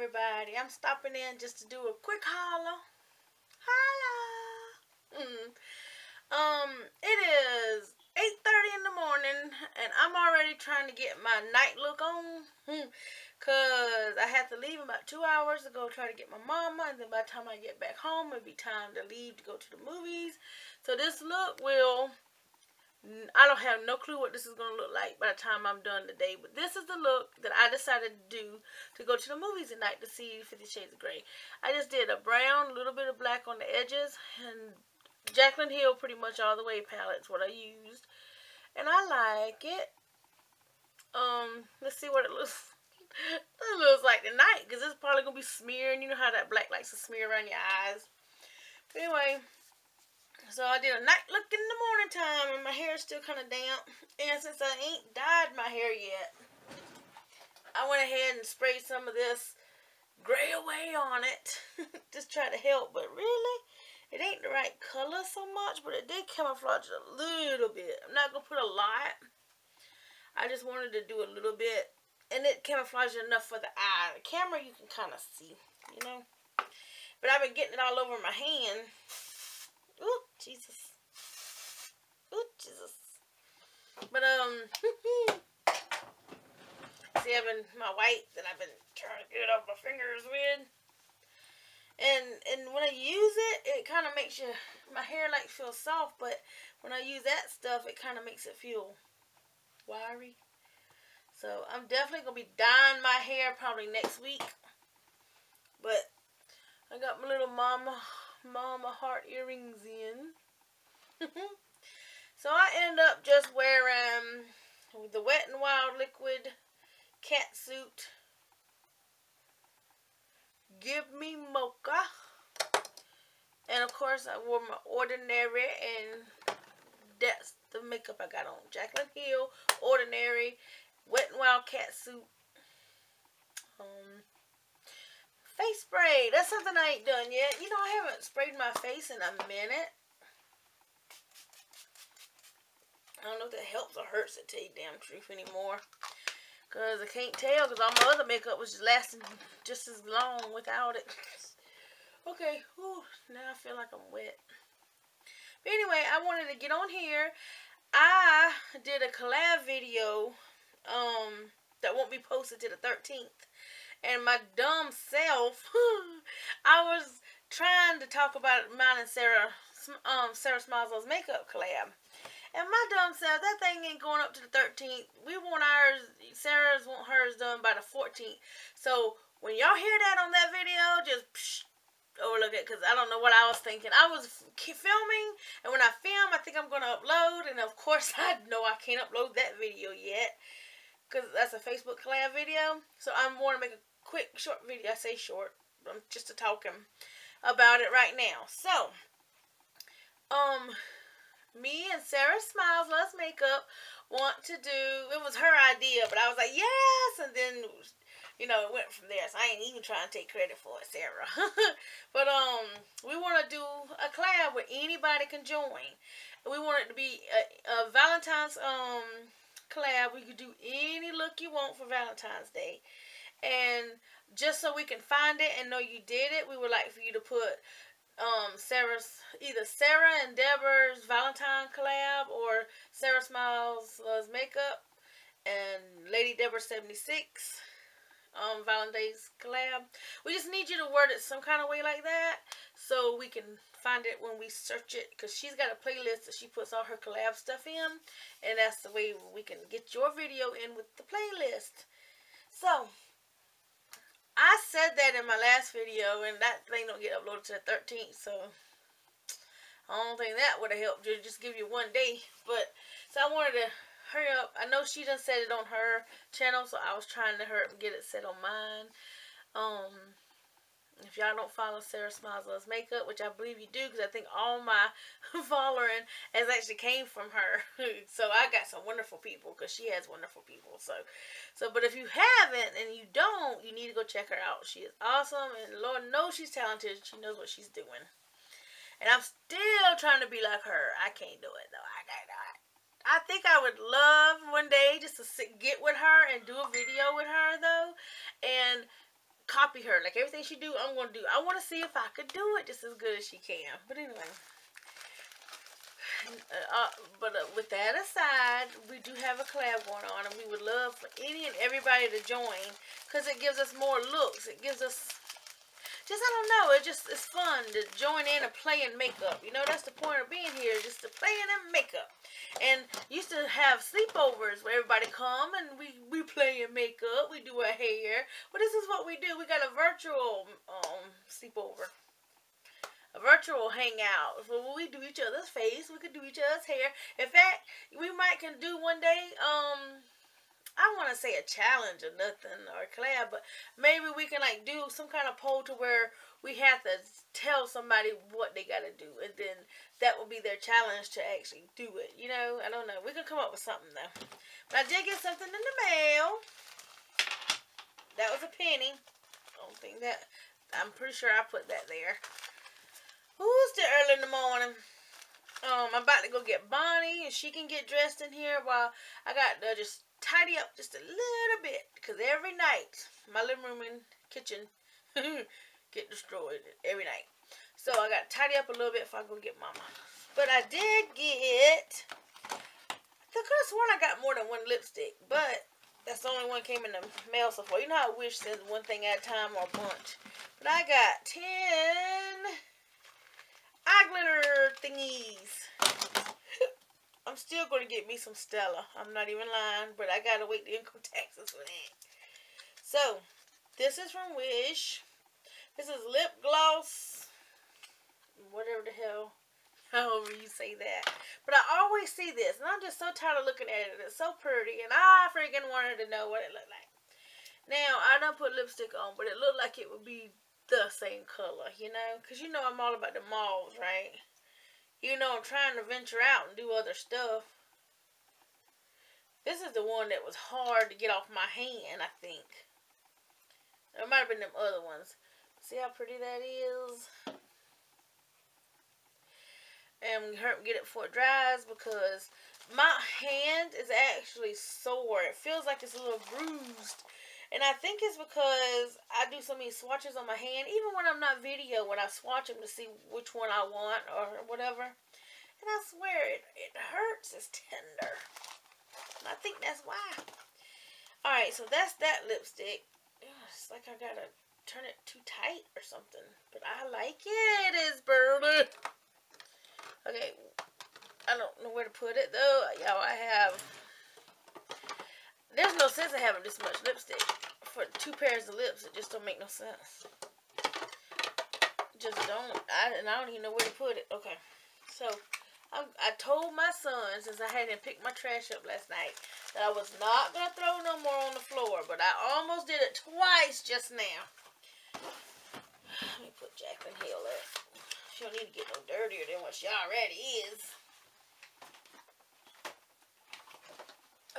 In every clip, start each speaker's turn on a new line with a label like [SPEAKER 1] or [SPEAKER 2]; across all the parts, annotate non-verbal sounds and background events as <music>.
[SPEAKER 1] everybody. I'm stopping in just to do a quick holla. Holla. Mm. Um, it is 8.30 in the morning, and I'm already trying to get my night look on. Because I had to leave about two hours to go try to get my mama, and then by the time I get back home, it'll be time to leave to go to the movies. So this look will I don't have no clue what this is going to look like by the time I'm done today. But this is the look that I decided to do to go to the movies tonight to see Fifty Shades of Grey. I just did a brown, a little bit of black on the edges, and Jaclyn Hill pretty much all the way palette's what I used. And I like it. Um, let's see what it <laughs> looks it looks like tonight because it's probably going to be smearing. You know how that black likes to smear around your eyes. But anyway, so I did a night look in the morning time and my hair is still kind of damp. And since I ain't dyed my hair yet, I went ahead and sprayed some of this gray away on it. <laughs> Just try to help, but really, it ain't the right color so much, but it did camouflage a little bit. I'm not going to put a lot. I just wanted to do a little bit. And it camouflaged enough for the eye. The camera, you can kind of see, you know. But I've been getting it all over my hand. Ooh, Jesus. Ooh, Jesus. But, um, <laughs> see, I've been, my white that I've been trying to get off my fingers with. And, and when I use it, it kind of makes you, my hair, like, feel soft. But when I use that stuff, it kind of makes it feel wiry. So, I'm definitely going to be dyeing my hair probably next week. But, I got my little mama mama heart earrings in. <laughs> so I end up just wearing the Wet n Wild Liquid cat suit. Give me mocha. And of course I wore my ordinary and that's the makeup I got on. Jaclyn Hill, ordinary, Wet n Wild cat suit. Um, Face spray. That's something I ain't done yet. You know, I haven't sprayed my face in a minute. I don't know if that helps or hurts to tell you damn truth anymore. Because I can't tell because all my other makeup was just lasting just as long without it. okay, whew, now I feel like I'm wet. But anyway, I wanted to get on here. I did a collab video um, that won't be posted to the 13th and my dumb self, <laughs> I was trying to talk about mine and Sarah, um, Sarah Smiles's makeup collab. And my dumb self, that thing ain't going up to the 13th. We want ours, Sarah's want hers done by the 14th. So when y'all hear that on that video, just psh, overlook it because I don't know what I was thinking. I was filming, and when I film, I think I'm going to upload. And of <laughs> course, I know I can't upload that video yet because that's a Facebook collab video. So I'm going to make a quick short video. I say short, I'm just a talking about it right now. So, um, me and Sarah Smiles Loves Makeup want to do, it was her idea, but I was like, yes, and then, you know, it went from there, so I ain't even trying to take credit for it, Sarah. <laughs> but, um, we want to do a collab where anybody can join. We want it to be a, a Valentine's, um, collab. We could do any look you want for Valentine's Day. And just so we can find it and know you did it, we would like for you to put um, Sarah's, either Sarah and Deborah's Valentine collab or Sarah Smiles Loves Makeup and Lady Debra 76 um, Valentine's collab. We just need you to word it some kind of way like that so we can find it when we search it because she's got a playlist that she puts all her collab stuff in and that's the way we can get your video in with the playlist. So, I said that in my last video, and that thing don't get uploaded to the 13th, so I don't think that would have helped you. Just give you one day. But, so I wanted to hurry up. I know she done said it on her channel, so I was trying to hurry up and get it set on mine. Um, if y'all don't follow Sarah Smiles Makeup, which I believe you do, because I think all my <laughs> following has actually came from her. <laughs> so I got some wonderful people, because she has wonderful people. So, so, but if you haven't and you don't, you need to go check her out. She is awesome, and Lord knows she's talented. She knows what she's doing. And I'm still trying to be like her. I can't do it, though. I do it. I think I would love one day just to sit, get with her and do a video with her, though. Copy her. Like everything she do, I'm gonna do. I want to see if I could do it just as good as she can. But anyway. Uh, but uh, with that aside, we do have a collab going on, and we would love for any and everybody to join because it gives us more looks. It gives us just I don't know. It just it's fun to join in and play in makeup. You know that's the point of being here, just to play in and makeup. And used to have sleepovers where everybody come and we we play in makeup. We do our hair. But this is what we do. We got a virtual um sleepover a virtual hangout where we do each other's face. We could do each other's hair. In fact, we might can do one day. Um, I don't want to say a challenge or nothing or collab, but maybe we can like do some kind of poll to where we have to tell somebody what they got to do, and then that will be their challenge to actually do it. You know, I don't know. We can come up with something though. But I did get something in the mail. That was a penny. I don't think that. I'm pretty sure I put that there. Who's still early in the morning? Um, I'm about to go get Bonnie, and she can get dressed in here while I got to just tidy up just a little bit. Because every night, my living room and kitchen <laughs> get destroyed every night. So I got to tidy up a little bit before I go get Mama. But I did get... I could have sworn I got more than one lipstick, but that's the only one came in the mail so far. You know I wish sends one thing at a time or a bunch. But I got 10 eye glitter thingies. <laughs> I'm still going to get me some Stila. I'm not even lying, but I got to wait the income taxes for that. So, this is from Wish. This is lip gloss. Whatever the hell. <laughs> However you say that. But I always see this, and I'm just so tired of looking at it. It's so pretty, and I freaking wanted to know what it looked like. Now, I don't put lipstick on, but it looked like it would be the same color, you know? Because you know I'm all about the malls, right? You know I'm trying to venture out and do other stuff. This is the one that was hard to get off my hand, I think. It might have been them other ones. See how pretty that is? And get it before it dries because my hand is actually sore. It feels like it's a little bruised and I think it's because I do so many swatches on my hand, even when I'm not video, when I swatch them to see which one I want or whatever. And I swear, it, it hurts. It's tender. And I think that's why. Alright, so that's that lipstick. It's like I gotta turn it too tight or something. But I like it. It's burly. Okay. I don't know where to put it, though. Y'all, I have there's no sense in having this much lipstick for two pairs of lips. It just don't make no sense. Just don't. I, and I don't even know where to put it. Okay. So, I, I told my son, since I hadn't picked my trash up last night, that I was not going to throw no more on the floor. But I almost did it twice just now. Let me put Jaclyn Hill there. She don't need to get no dirtier than what she already is.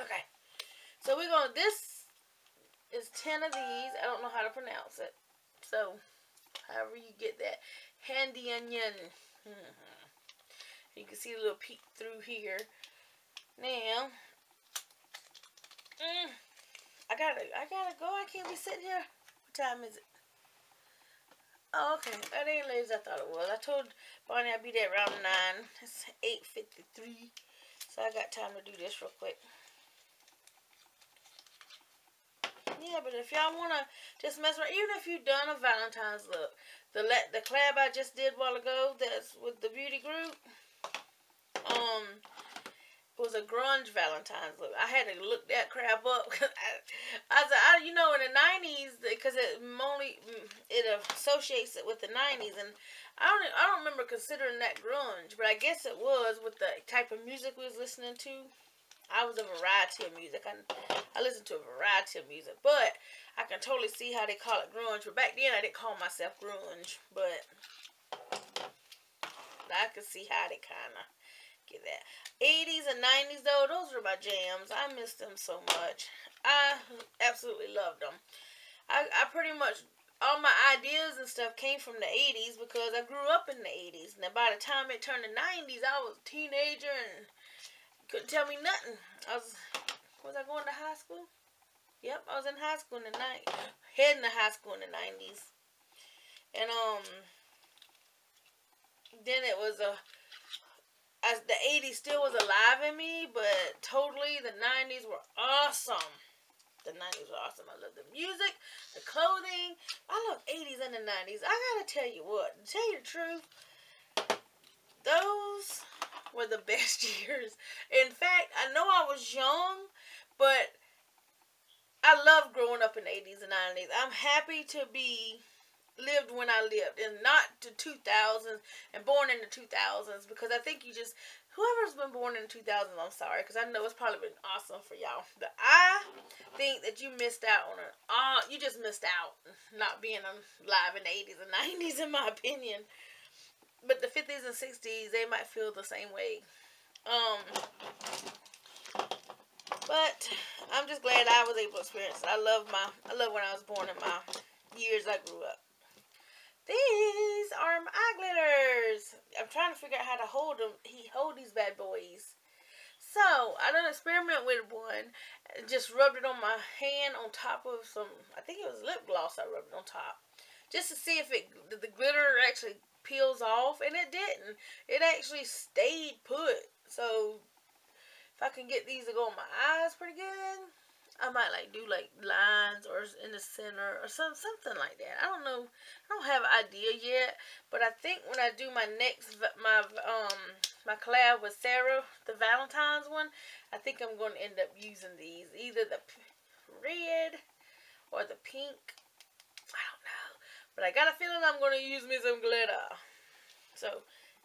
[SPEAKER 1] Okay. So we're going to, this is 10 of these. I don't know how to pronounce it. So, however you get that. Handaiyan. <laughs> you can see a little peek through here. Now, mm, I gotta, I gotta go. I can't be sitting here. What time is it? Oh, okay. That ain't late as I thought it was. I told Bonnie I'd be there around 9. It's 8.53. So I got time to do this real quick. Yeah, but if y'all want to just mess around, even if you've done a Valentine's look, the let the collab I just did while ago, that's with the beauty group, um, was a grunge Valentine's look. I had to look that crap up. I, I, I, you know, in the 90s, because it only, it associates it with the 90s, and I don't, I don't remember considering that grunge, but I guess it was with the type of music we was listening to. I was a variety of music. I, I listened to a variety of music. But I can totally see how they call it grunge. But back then, I didn't call myself grunge. But I could see how they kind of get that. 80s and 90s, though, those were my jams. I missed them so much. I absolutely loved them. I, I pretty much all my ideas and stuff came from the 80s because I grew up in the 80s. And by the time it turned the 90s, I was a teenager and couldn't tell me nothing. I was, was I going to high school? Yep, I was in high school in the night, heading to high school in the nineties, and um, then it was a. As the 80s still was alive in me, but totally the 90s were awesome. The 90s were awesome. I love the music, the clothing. I love 80s and the 90s. I gotta tell you what, to tell you the truth, those were the <laughs> best years. In fact, I know I was young, but I love growing up in the 80s and 90s. I'm happy to be lived when I lived and not to 2000s and born in the 2000s because I think you just whoever's been born in the 2000s I'm sorry because I know it's probably been awesome for y'all but I think that you missed out on it uh, you just missed out not being alive in the 80s and 90s in my opinion but the 50s and 60s they might feel the same way um but I'm just glad I was able to experience it I love my I love when I was born in my years I grew up these are my eye glitters. I'm trying to figure out how to hold them. He hold these bad boys. So, I done experiment with one. Just rubbed it on my hand on top of some, I think it was lip gloss I rubbed it on top. Just to see if it the glitter actually peels off. And it didn't. It actually stayed put. So, if I can get these to go on my eyes pretty good, I might like do like lines or in the center or some something like that. I don't know. I don't have an idea yet, but I think when I do my next my um my collab with Sarah, the Valentine's one, I think I'm going to end up using these either the red or the pink. But I got a feeling I'm going to use me some glitter. So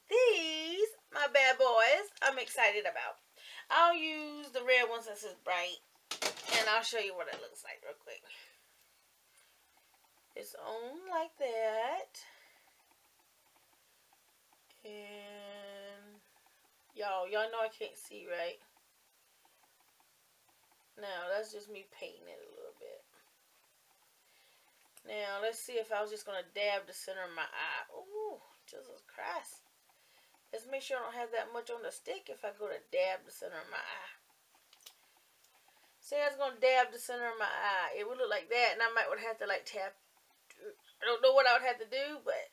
[SPEAKER 1] these, my bad boys, I'm excited about. I'll use the red one since it's bright. And I'll show you what it looks like real quick. It's on like that. And y'all, y'all know I can't see, right? Now, that's just me painting it a little. Now, let's see if I was just going to dab the center of my eye. Ooh, Jesus Christ. Let's make sure I don't have that much on the stick if I go to dab the center of my eye. Say I was gonna dab the center of my eye. It would look like that, and I might would have to like tap. I don't know what I would have to do, but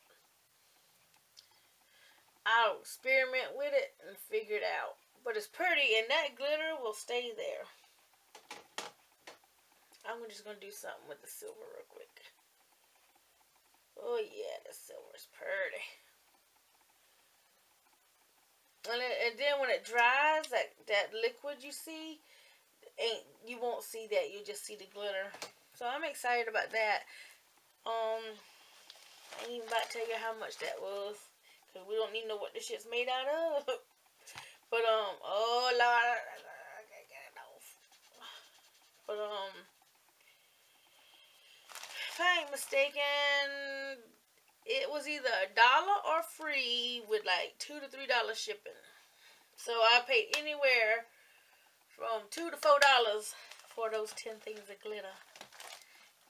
[SPEAKER 1] I'll experiment with it and figure it out. But it's pretty, and that glitter will stay there. I'm just gonna do something with the silver real quick. Oh yeah, the silver's pretty. And, it, and then when it dries, that, that liquid you see, ain't you won't see that. You just see the glitter. So I'm excited about that. Um, I ain't even about to tell you how much that was. Because we don't need to know what this shit's made out of. <laughs> but, um, oh, Lord. I can't get it off. But, um, if I ain't mistaken, it was either a dollar or free with like two to three dollars shipping. So I paid anywhere from two to four dollars for those ten things of glitter.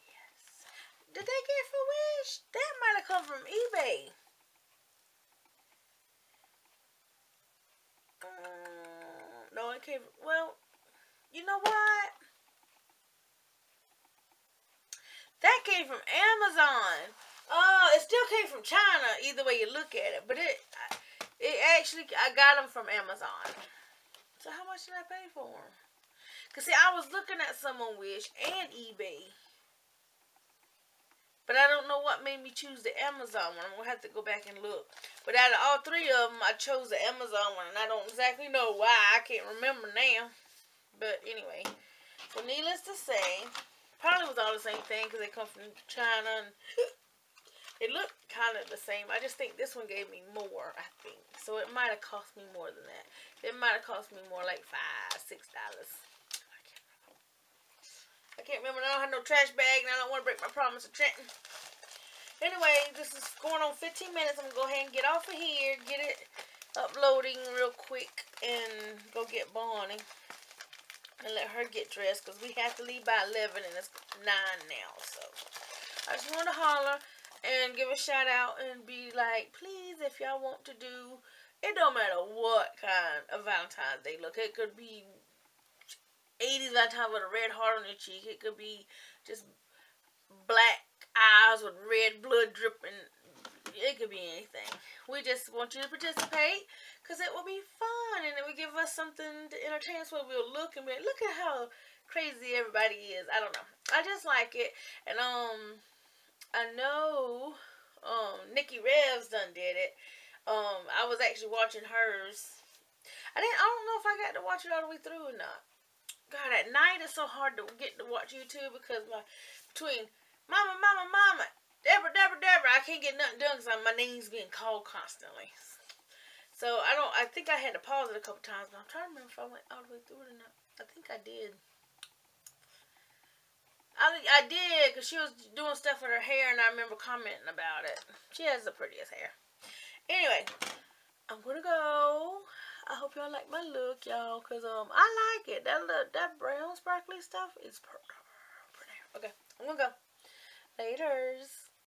[SPEAKER 1] Yes. Did they get for Wish? That might have come from eBay. Uh, no, it came. Well, you know what? That came from Amazon. Oh, it still came from China. Either way you look at it, but it, it actually I got them from Amazon. So how much did I pay for them? Because, see, I was looking at some on Wish and eBay. But I don't know what made me choose the Amazon one. I'm going to have to go back and look. But out of all three of them, I chose the Amazon one. And I don't exactly know why. I can't remember now. But anyway. So needless to say, probably was all the same thing because they come from China. And It looked kind of the same. I just think this one gave me more, I think. So it might have cost me more than that. It might have cost me more like five, six dollars. I can't remember. I don't have no trash bag and I don't want to break my promise to Trenton. Anyway, this is going on 15 minutes. I'm going to go ahead and get off of here, get it uploading real quick, and go get Bonnie and let her get dressed because we have to leave by 11 and it's 9 now. So I just want to holler and give a shout out and be like, please, if y'all want to do, it don't matter what kind of Valentine's Day look. It could be 80s Valentine with a red heart on your cheek. It could be just black eyes with red blood dripping. It could be anything. We just want you to participate because it will be fun and it will give us something to entertain us where we'll look and be like, look at how crazy everybody is. I don't know. I just like it. And um I know um Nikki Revs done did it. Um I was actually watching hers. I didn't I don't know if I got to watch it all the way through or not. God, at night it's so hard to get to watch YouTube because my between Mama, Mama, Mama, Deborah, Deborah, Deborah, can't get nothing done because my name's being called constantly. So I don't. I think I had to pause it a couple times, but I'm trying to remember if I went all the way through it or not. I think I did. I, I did because she was doing stuff with her hair and I remember commenting about it. She has the prettiest hair. Anyway, I'm gonna go. I hope y'all like my look, y'all, cause um I like it. That look, that brown sparkly stuff is pretty. Okay, I'm gonna go. Laters.